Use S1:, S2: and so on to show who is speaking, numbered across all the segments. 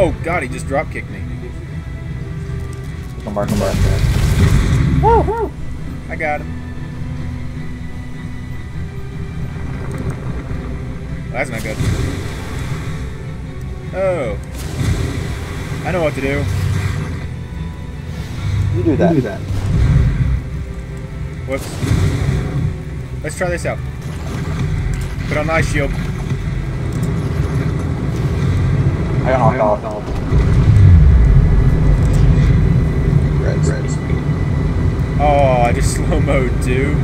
S1: Oh god, he just drop kicked me.
S2: Come back, come back.
S1: Woo, woo. I got him. That's not good. Oh. I know what to do.
S2: You do that.
S3: You do that.
S1: Whoops. Let's try this out. Put on ice shield.
S2: I got knocked off. Reds. Reds.
S1: Oh, I just slow mode too.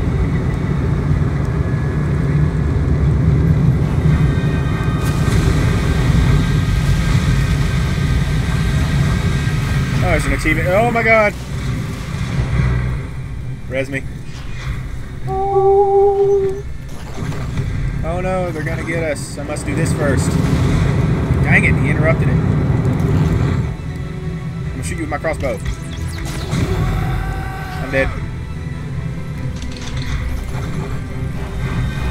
S1: Oh, there's an achievement. Oh my god! Res me. Oh no, they're gonna get us. I must do this first. Dang it, he interrupted it. I'm gonna shoot you with my crossbow. I'm dead.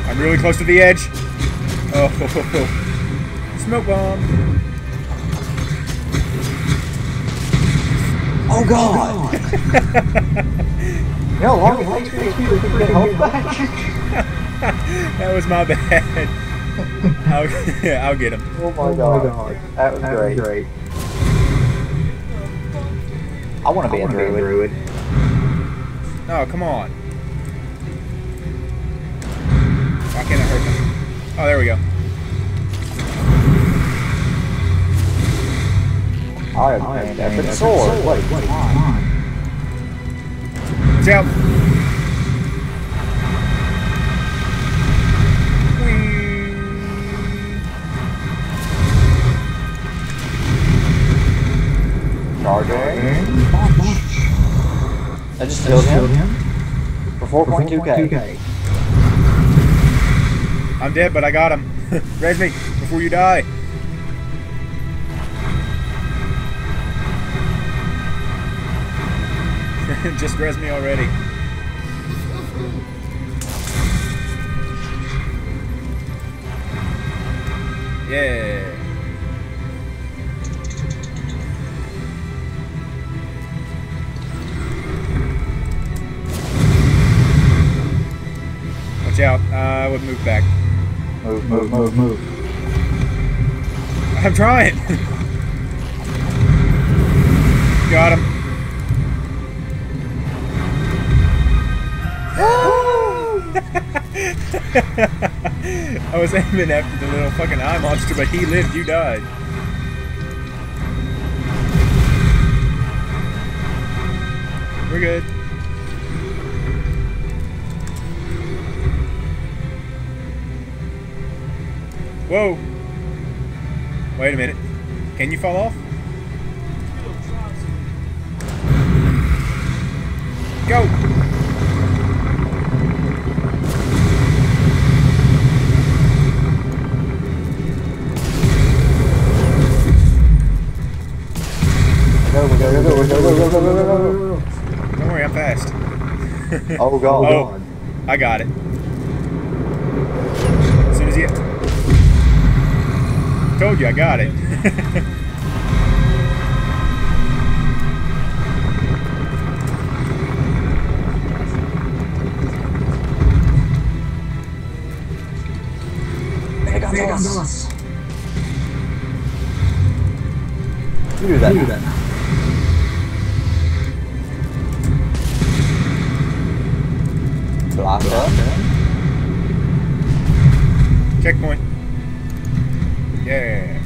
S1: I'm really close to the edge. Oh, ho, ho, ho. smoke bomb.
S2: Oh god! you know, long it takes me to get home back.
S1: that was my bad. I'll, yeah, I'll get him.
S2: Oh my
S3: Oh
S2: god.
S3: my god.
S2: That was
S3: That
S2: great.
S3: was great.
S2: I want to be a druid.
S1: Oh, come on. Why can't I hurt them? Oh, there we go.
S2: I have
S3: I
S2: an epic
S3: an
S2: sword.
S3: epic
S2: Wait,
S3: Wait,
S2: come on.
S3: come
S2: I just
S3: Just
S2: killed
S3: killed
S2: him
S3: him.
S2: for
S3: For
S2: 4.2k.
S3: 4.2k.
S1: I'm dead, but I got him. Res me before you die. Just res me already. Yeah. Watch out. Uh, I would move back.
S2: Move,
S3: Move, move, move.
S1: I'm trying. Got him. I was aiming after the little fucking eye monster, but he lived, you died. We're good. Whoa. Wait a minute. Can you fall off? Go!
S2: Go, go, go, go, go, go, go, go, go, go, go.
S1: Don't worry, I'm fast.
S2: Oh god.
S1: Oh. I got it. Told you, I got it.
S2: Meganos. You do that.
S3: You do that.
S2: Blaster.
S1: Checkpoint. Yeah.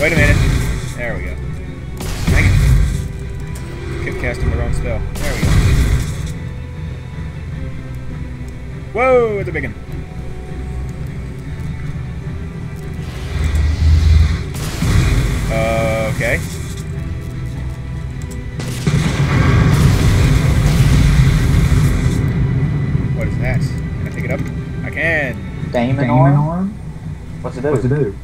S1: Wait a minute. There we go. Dang it. Kept casting the wrong spell. There we go. Whoa, it's a big one. Okay.
S3: Daemonor?
S2: What's it do?
S3: What's it do?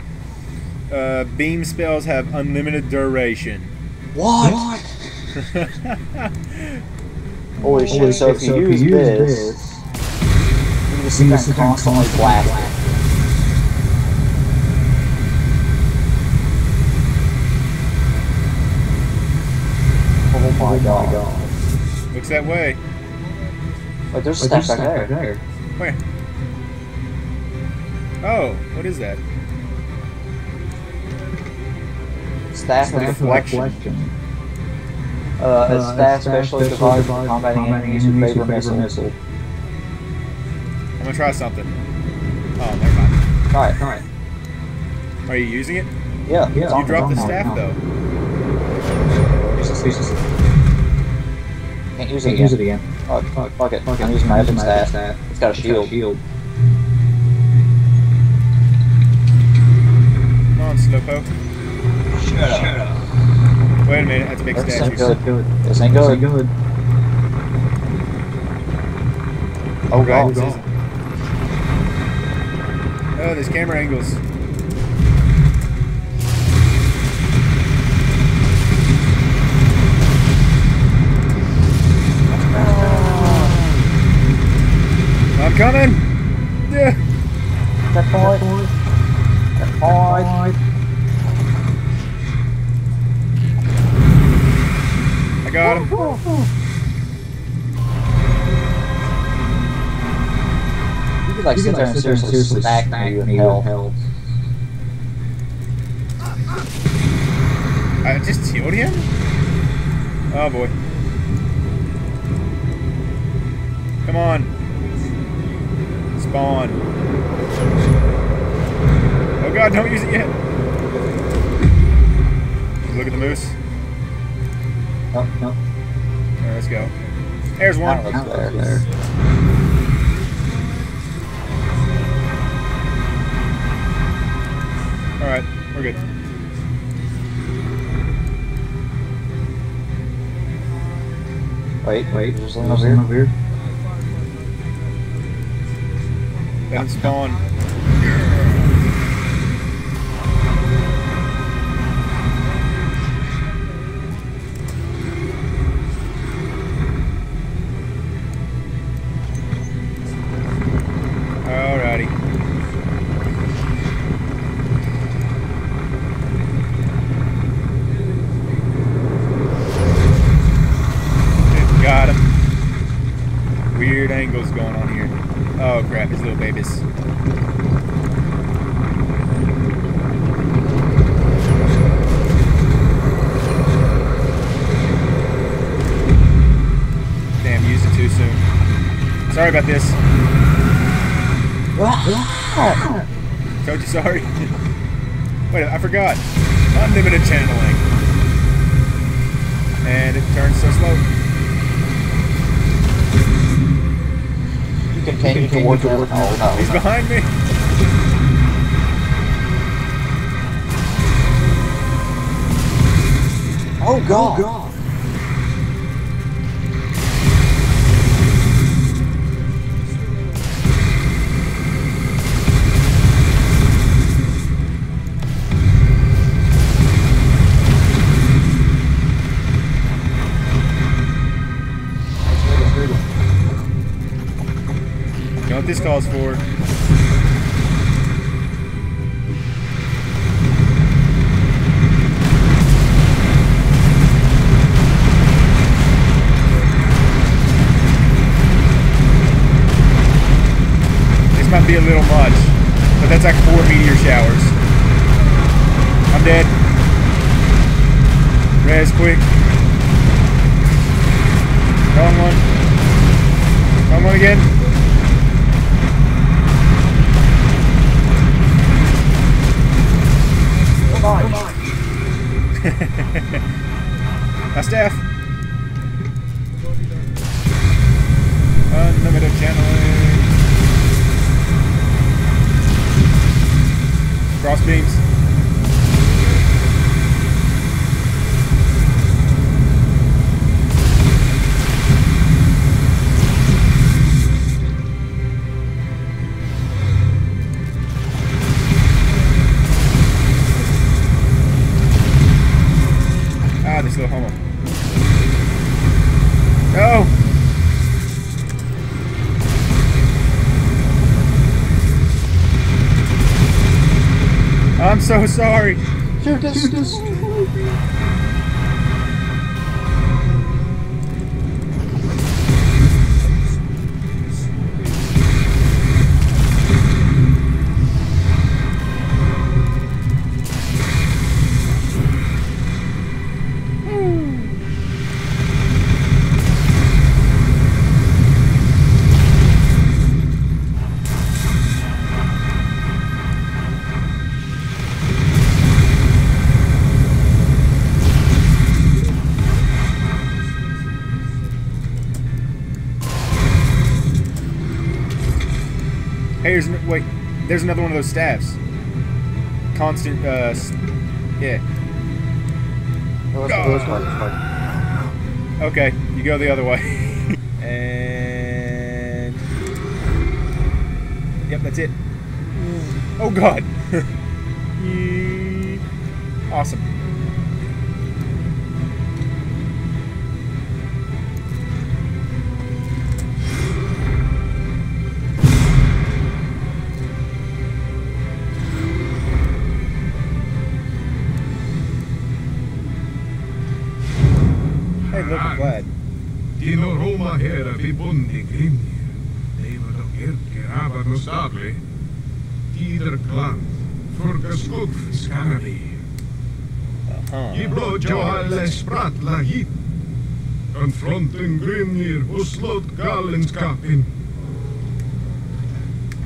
S1: Uh, beam spells have unlimited duration.
S2: What? what? Holy shit,
S3: Holy
S2: so, if you, use, use this, this, you just sit there constantly blasting. Oh my oh god.
S1: Looks that way.
S2: Wait, there's a
S3: stack
S2: back there.
S1: Where? Oh, what is that?
S2: Staff with
S1: Deflection.
S3: Deflection.
S2: uh, a
S3: Uh,
S2: staff
S3: a staff
S2: specially
S3: specially
S2: devised for combating enemies
S3: combating
S2: with
S3: enemies
S2: favor
S3: with
S2: missile.
S1: I'm gonna try something. Oh, never mind.
S2: Try it, try it.
S1: Are you using it?
S2: Yeah,
S3: Yeah,
S2: it's
S1: You dropped the staff
S2: now.
S1: though.
S2: Use this- use Can't use it
S3: Can't
S2: again.
S3: use it again.
S2: Fuck, fuck, fuck it.
S3: Fuck it.
S2: I'm using my
S3: Using my
S2: staff.
S3: staff.
S2: It's got a
S3: It's got a shield.
S1: Come on, Slowpoke.
S2: Shut up. up.
S1: Wait a minute, I that's a big
S2: That's
S1: statue.
S2: good.
S3: Good.
S2: This ain't
S3: Good.
S2: good.
S3: Good.
S2: Oh
S1: Right,
S2: god.
S1: this isn't. Oh, there's camera angles. I'm coming! Yeah.
S2: Checkpoint. Checkpoint.
S1: I got him.
S2: You could like
S3: You
S2: sit there
S3: like,
S2: and
S3: sit there and
S2: seriously
S3: seriously
S2: smack me with hell.
S3: hell.
S1: I just healed him? Oh boy. Come on. Spawn. Oh god, don't use it yet. Look at the moose.
S3: Nope, nope.
S1: Alright, let's go. There's one.
S2: Looks
S3: There,
S2: there.
S3: there.
S1: Alright, we're good.
S2: Wait,
S3: Wait,
S2: there's something over here.
S3: over here.
S1: Crap, his little babies. Damn, used it too soon. Sorry about this. Told you sorry. Wait, I forgot. Unlimited channeling. And it turns so slow.
S2: Continue
S3: You continue
S2: towards
S3: towards
S2: him.
S3: him.
S2: Oh no.
S1: He's behind me.
S2: Oh god.
S1: You know this calls for? This might be a little much, but that's like four meteor showers. I'm dead. Res, quick. Wrong one. Wrong one again. So sorry.
S2: Shoot this.
S1: There's another one of those staffs. Constant. Uh, yeah.
S2: Well, let's go this way. This way.
S1: Okay, you go the other way. and yep, that's it. Oh God. Awesome.
S4: Hera vibundi grimnir. Lever de irke ava nostable. Tider glant. Furga skugg skanali.
S1: Uh-huh.
S4: I blodjo alle spratt la hit. Konfronten grimnir og slått galenskapen.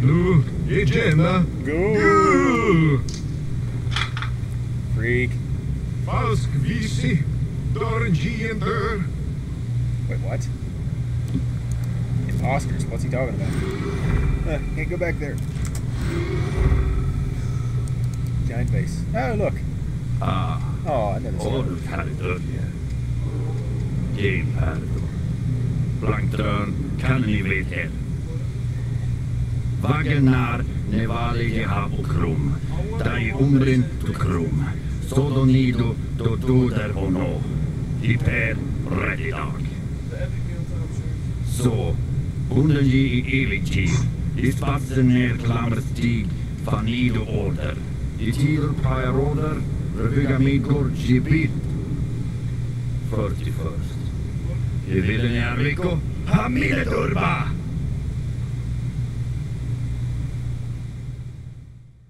S4: Nu, i gjenna.
S1: Go. Freak.
S4: Falsk visi. Dorgien dør.
S1: Wait, what? Imposters. What's he talking about? Uh, can't go back there. Giant base. Oh, look.
S5: Ah,
S1: Oh, another
S5: har
S1: sword.
S5: du Caledonia? Game Parador. Plankton, kan ni vet er. Wagner, Nevali, Jehab och Krum. Dai umrin tu Krum. Sodonido, do doder hono. Hyper, räddidag. Så, Bonden ge i evig tid. I spatsen nedklamret stig, fanid och ålder. I tider pajaråder, röga myggor, gebit. 41. först. I villen järnviko, ha millet urba!